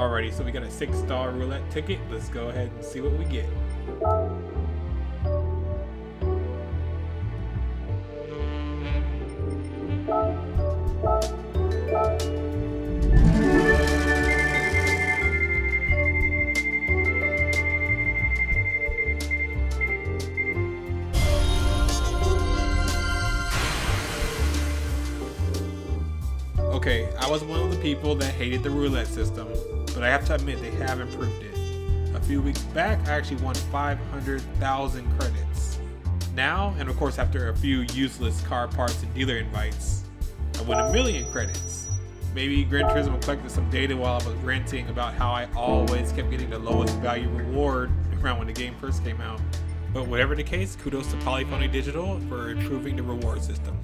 Alrighty, so we got a six star roulette ticket. Let's go ahead and see what we get. Okay, I was one of the people that hated the roulette system, but I have to admit they have improved it. A few weeks back, I actually won 500,000 credits. Now, and of course after a few useless car parts and dealer invites, I won a million credits. Maybe Gran Turismo collected some data while I was ranting about how I always kept getting the lowest value reward around when the game first came out. But whatever the case, kudos to Polyphony Digital for improving the reward system.